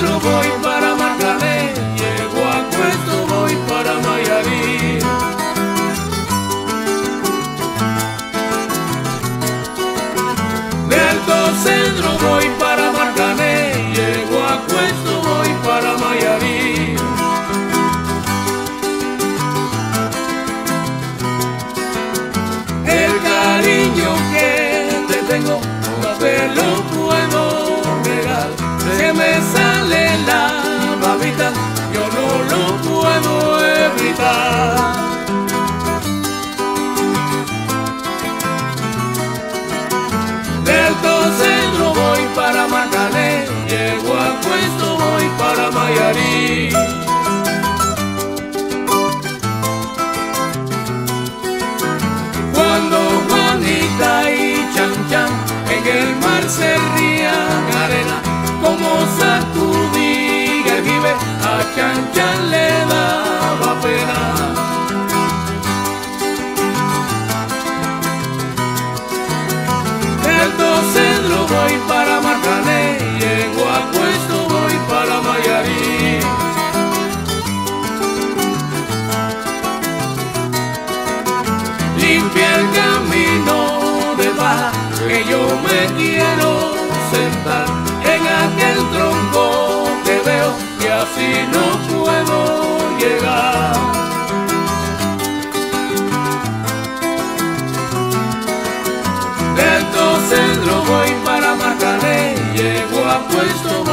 centro voy para Marcané, llego a Cuesto voy para Mayarí. Del centro voy para limpia el camino de paz, que yo me quiero sentar en aquel tronco que veo y así no puedo llegar. De estos voy para Marcaré, llego a puesto